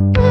Bye.